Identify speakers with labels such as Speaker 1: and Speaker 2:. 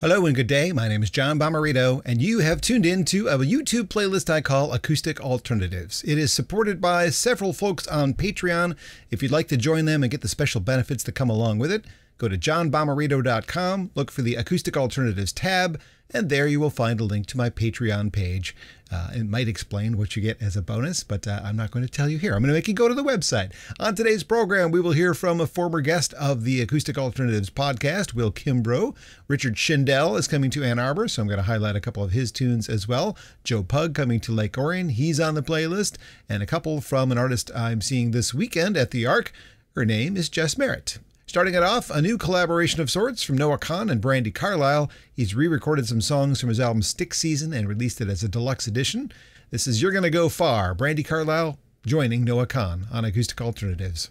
Speaker 1: Hello and good day. My name is John Bommarito, and you have tuned in to a YouTube playlist I call Acoustic Alternatives. It is supported by several folks on Patreon. If you'd like to join them and get the special benefits that come along with it, go to johnbommarito.com, look for the Acoustic Alternatives tab, and there you will find a link to my Patreon page. Uh, it might explain what you get as a bonus, but uh, I'm not going to tell you here. I'm going to make you go to the website. On today's program, we will hear from a former guest of the Acoustic Alternatives podcast, Will Kimbrough. Richard Shindell is coming to Ann Arbor, so I'm going to highlight a couple of his tunes as well. Joe Pug coming to Lake Orion, he's on the playlist, and a couple from an artist I'm seeing this weekend at the Ark. Her name is Jess Merritt. Starting it off, a new collaboration of sorts from Noah Kahan and Brandi Carlile. He's re recorded some songs from his album Stick Season and released it as a deluxe edition. This is You're Gonna Go Far, Brandi Carlile joining Noah Kahan on Acoustic Alternatives.